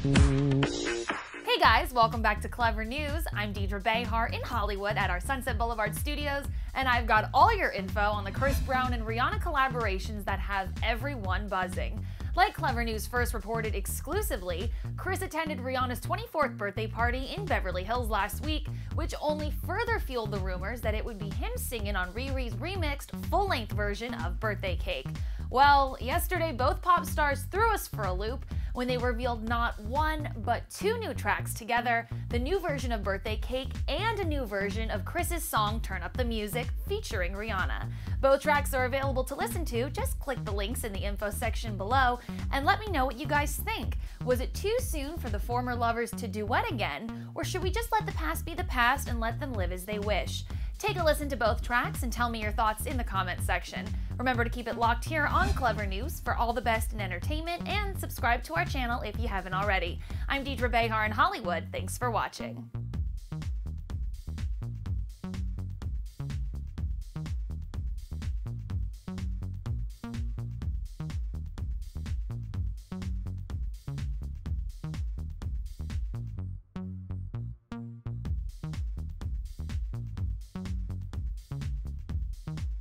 Hey guys, welcome back to Clevver News. I'm Deidre Behar in Hollywood at our Sunset Boulevard studios, and I've got all your info on the Chris Brown and Rihanna collaborations that have everyone buzzing. Like Clevver News first reported exclusively, Chris attended Rihanna's 24th birthday party in Beverly Hills last week, which only further fueled the rumors that it would be him singing on Riri's remixed full length version of Birthday Cake. Well, yesterday both pop stars threw us for a loop when they revealed not one, but two new tracks together the new version of Birthday Cake and a new version of Chris's song Turn Up the Music featuring Rihanna. Both tracks are available to listen to, just click the links in the info section below and let me know what you guys think. Was it too soon for the former lovers to duet again, or should we just let the past be the past and let them live as they wish? Take a listen to both tracks and tell me your thoughts in the comments section. Remember to keep it locked here on Clevver News for all the best in entertainment and subscribe to our channel if you haven't already. I'm Deidre Behar in Hollywood. Thanks for watching.